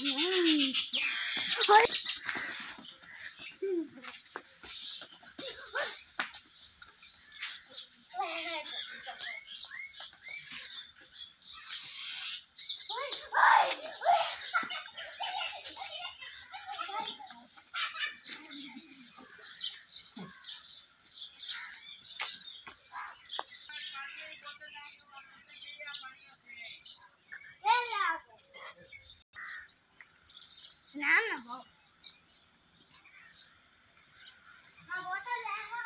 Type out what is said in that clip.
Hey. Nám là bộ. Bố tao làm quá